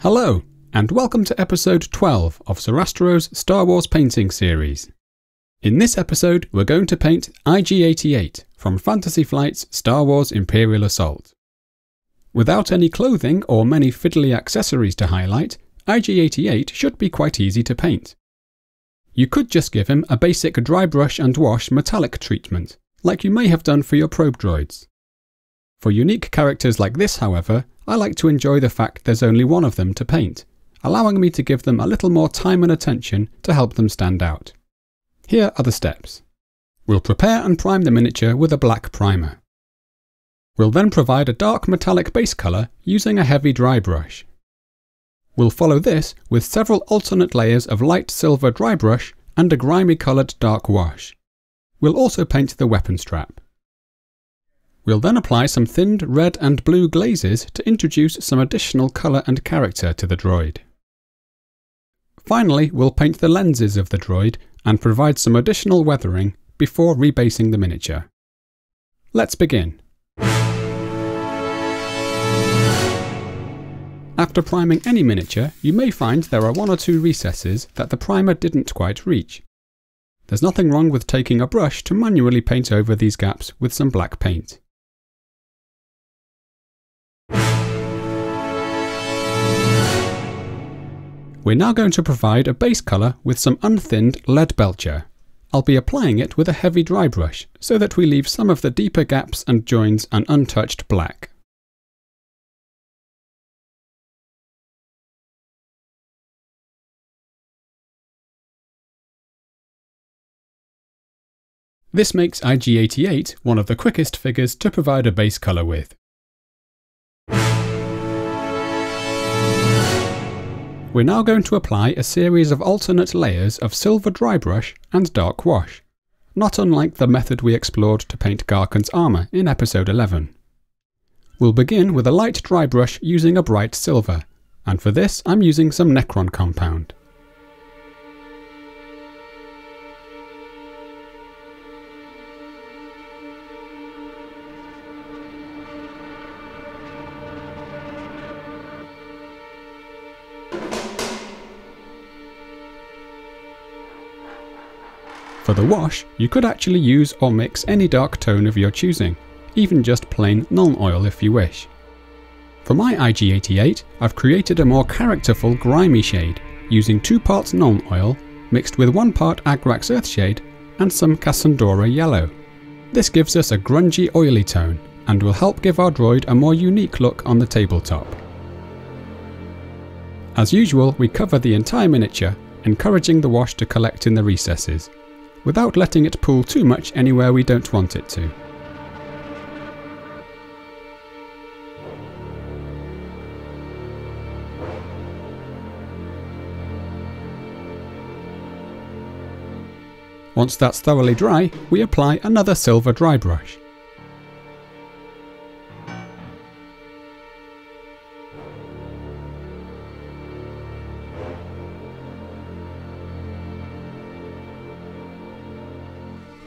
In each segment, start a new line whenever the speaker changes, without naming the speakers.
Hello, and welcome to episode 12 of Sorastro's Star Wars painting series. In this episode, we're going to paint IG-88 from Fantasy Flight's Star Wars Imperial Assault. Without any clothing or many fiddly accessories to highlight, IG-88 should be quite easy to paint. You could just give him a basic dry brush and wash metallic treatment, like you may have done for your probe droids. For unique characters like this, however, I like to enjoy the fact there's only one of them to paint, allowing me to give them a little more time and attention to help them stand out. Here are the steps. We'll prepare and prime the miniature with a black primer. We'll then provide a dark metallic base colour using a heavy dry brush. We'll follow this with several alternate layers of light silver dry brush and a grimy coloured dark wash. We'll also paint the weapon strap. We'll then apply some thinned red and blue glazes to introduce some additional colour and character to the droid. Finally, we'll paint the lenses of the droid and provide some additional weathering before rebasing the miniature. Let's begin. After priming any miniature, you may find there are one or two recesses that the primer didn't quite reach. There's nothing wrong with taking a brush to manually paint over these gaps with some black paint. We're now going to provide a base colour with some unthinned Leadbelcher. I'll be applying it with a heavy dry brush so that we leave some of the deeper gaps and joins an untouched black. This makes IG-88 one of the quickest figures to provide a base colour with. We're now going to apply a series of alternate layers of silver dry brush and dark wash, not unlike the method we explored to paint Gaarkhan's armour in episode 11. We'll begin with a light dry brush using a bright silver, and for this I'm using some Necron compound. For the wash, you could actually use or mix any dark tone of your choosing, even just plain Nuln Oil if you wish. For my IG-88, I've created a more characterful grimy shade, using 2 parts Nuln Oil, mixed with 1 part Agrax Earthshade and some Casandora Yellow. This gives us a grungy oily tone, and will help give our droid a more unique look on the tabletop. As usual, we cover the entire miniature, encouraging the wash to collect in the recesses, without letting it pool too much anywhere we don't want it to. Once that's thoroughly dry, we apply another silver dry brush.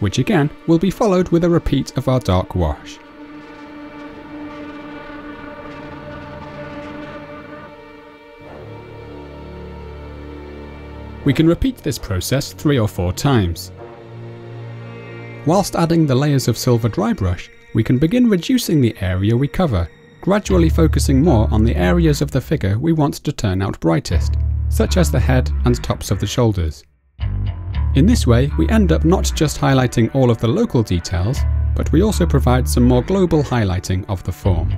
Which again will be followed with a repeat of our dark wash. We can repeat this process three or four times. Whilst adding the layers of silver dry brush, we can begin reducing the area we cover, gradually focusing more on the areas of the figure we want to turn out brightest, such as the head and tops of the shoulders. In this way, we end up not just highlighting all of the local details, but we also provide some more global highlighting of the form.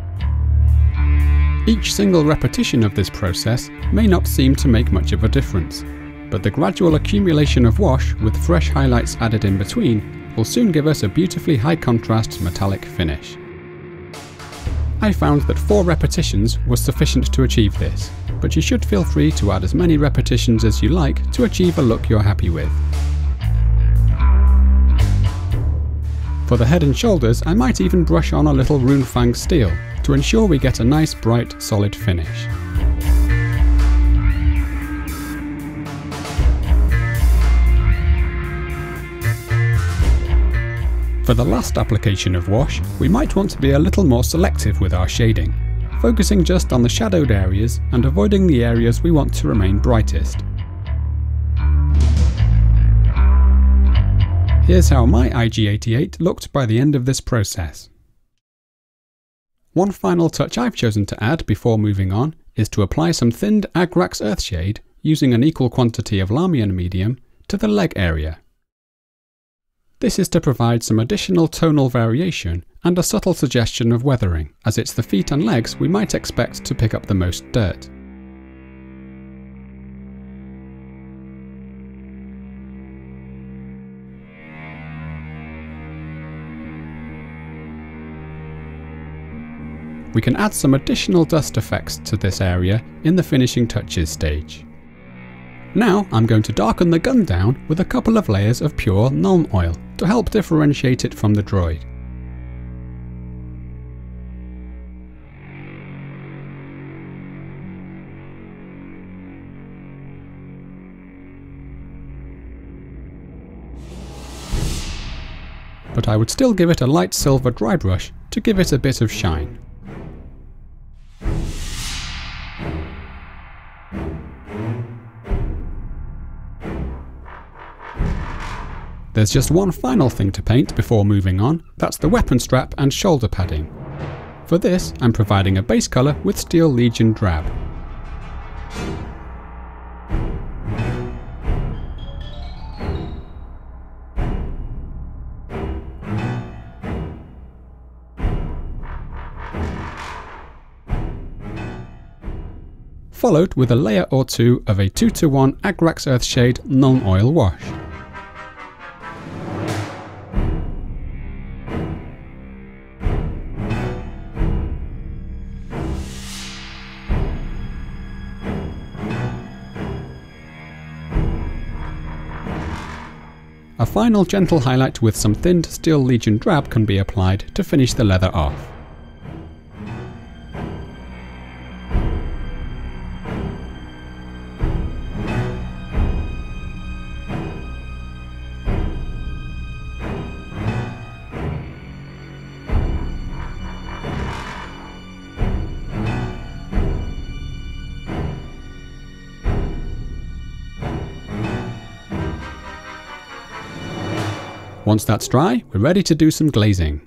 Each single repetition of this process may not seem to make much of a difference, but the gradual accumulation of wash with fresh highlights added in between will soon give us a beautifully high contrast metallic finish. I found that 4 repetitions was sufficient to achieve this, but you should feel free to add as many repetitions as you like to achieve a look you're happy with. For the head and shoulders, I might even brush on a little Runefang steel to ensure we get a nice bright solid finish. For the last application of wash, we might want to be a little more selective with our shading. focusing just on the shadowed areas and avoiding the areas we want to remain brightest. Here's how my IG88 looked by the end of this process. One final touch I've chosen to add before moving on is to apply some thinned Agrax Earthshade using an equal quantity of Lahmian medium to the leg area. This is to provide some additional tonal variation and a subtle suggestion of weathering, as it's the feet and legs we might expect to pick up the most dirt. We can add some additional dust effects to this area in the finishing touches stage. Now I'm going to darken the gun down with a couple of layers of pure Nuln Oil to help differentiate it from the droid. But I would still give it a light silver dry brush to give it a bit of shine. There's just one final thing to paint before moving on, that's the weapon strap and shoulder padding. For this, I'm providing a base colour with Steel Legion Drab. Followed with a layer or two of a 2 to 1 Agrax Earthshade Nuln Oil wash. Final gentle highlight with some thinned Steel Legion drab can be applied to finish the leather off. Once that's dry, we're ready to do some glazing.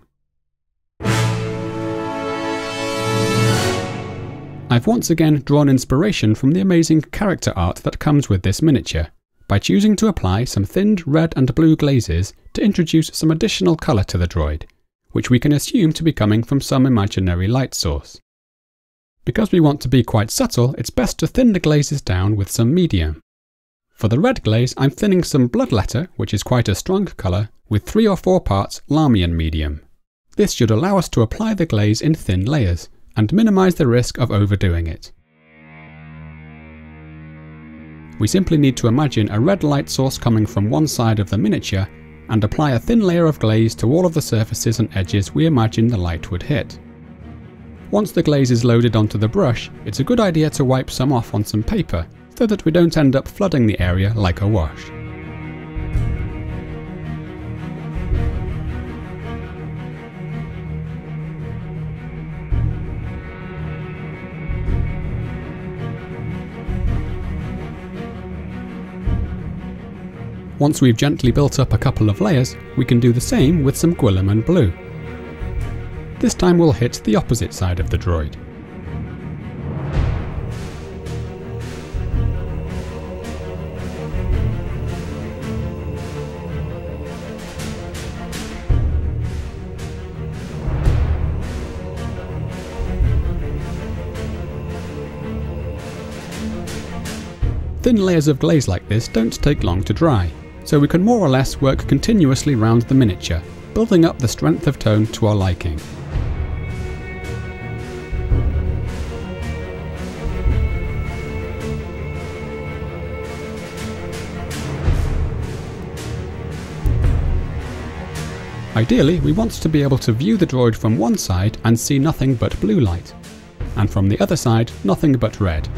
I've once again drawn inspiration from the amazing character art that comes with this miniature, by choosing to apply some thinned red and blue glazes to introduce some additional colour to the droid, which we can assume to be coming from some imaginary light source. Because we want to be quite subtle, it's best to thin the glazes down with some medium. For the red glaze, I'm thinning some bloodletter, which is quite a strong colour, with 3 or 4 parts Lahmian medium. This should allow us to apply the glaze in thin layers, and minimise the risk of overdoing it. We simply need to imagine a red light source coming from one side of the miniature, and apply a thin layer of glaze to all of the surfaces and edges we imagine the light would hit. Once the glaze is loaded onto the brush, it's a good idea to wipe some off on some paper so that we don't end up flooding the area like a wash. Once we've gently built up a couple of layers, we can do the same with some Guilliman blue. This time we'll hit the opposite side of the droid. Thin layers of glaze like this don't take long to dry, so we can more or less work continuously round the miniature, building up the strength of tone to our liking. Ideally, we want to be able to view the droid from one side and see nothing but blue light, and from the other side nothing but red.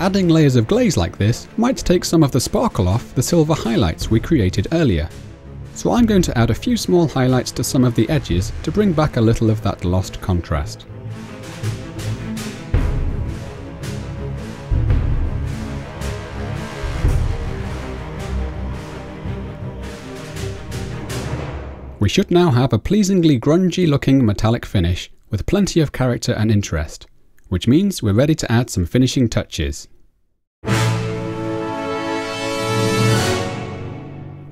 Adding layers of glaze like this might take some of the sparkle off the silver highlights we created earlier. so I'm going to add a few small highlights to some of the edges to bring back a little of that lost contrast. We should now have a pleasingly grungy looking metallic finish with plenty of character and interest, which means we're ready to add some finishing touches.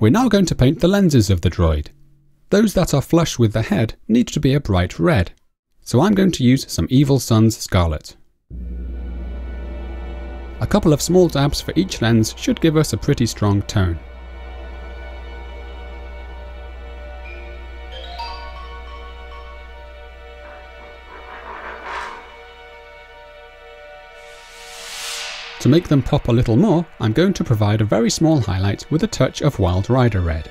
We're now going to paint the lenses of the droid. Those that are flush with the head need to be a bright red, so I'm going to use some Evil Sunz Scarlet. A couple of small dabs for each lens should give us a pretty strong tone. To make them pop a little more, I'm going to provide a very small highlight with a touch of Wild Rider Red.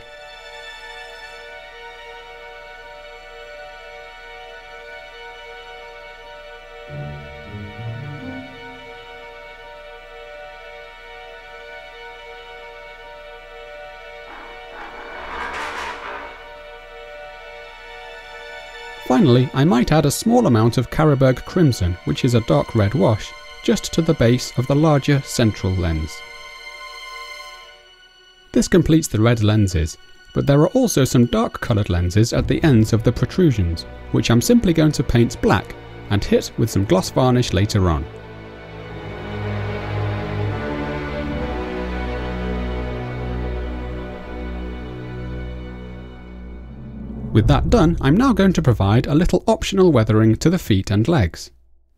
Finally, I might add a small amount of Carroburg Crimson, which is a dark red wash, just to the base of the larger central lens. This completes the red lenses, but there are also some dark coloured lenses at the ends of the protrusions, which I'm simply going to paint black and hit with some gloss varnish later on. With that done, I'm now going to provide a little optional weathering to the feet and legs.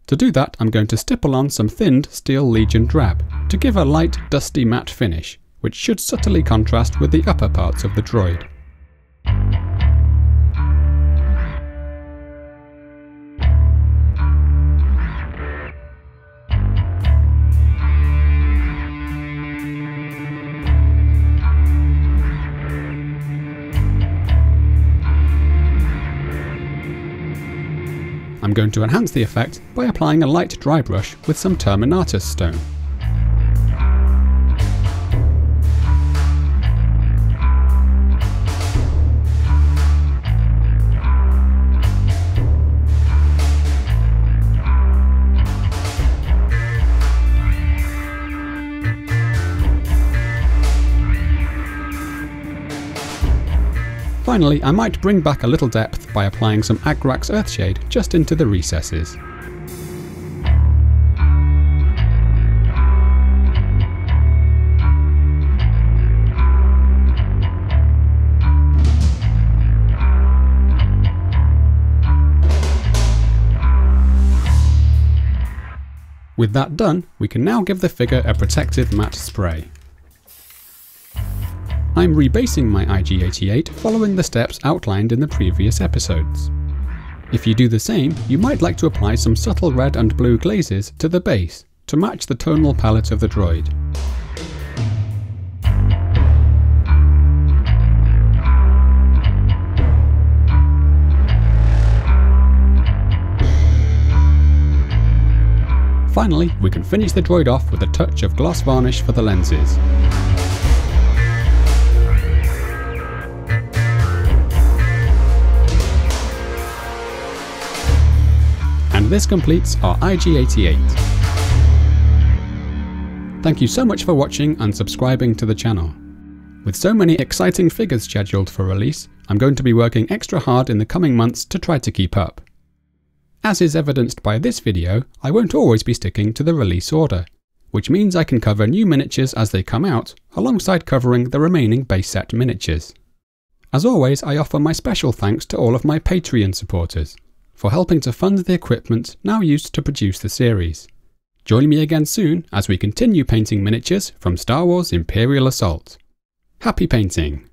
To do that, I'm going to stipple on some thinned Steel Legion drab to give a light dusty matte finish, which should subtly contrast with the upper parts of the droid. I'm going to enhance the effect by applying a light dry brush with some Terminatus stone. Finally, I might bring back a little depth by applying some Agrax Earthshade just into the recesses. With that done, we can now give the figure a protective matte spray. I'm rebasing my IG-88 following the steps outlined in the previous episodes. If you do the same, you might like to apply some subtle red and blue glazes to the base to match the tonal palette of the droid. Finally, we can finish the droid off with a touch of gloss varnish for the lenses. This completes our IG-88. Thank you so much for watching and subscribing to the channel. With so many exciting figures scheduled for release, I'm going to be working extra hard in the coming months to try to keep up. As is evidenced by this video, I won't always be sticking to the release order, which means I can cover new miniatures as they come out, alongside covering the remaining base set miniatures. As always, I offer my special thanks to all of my Patreon supporters for helping to fund the equipment now used to produce the series. Join me again soon as we continue painting miniatures from Star Wars Imperial Assault. Happy painting!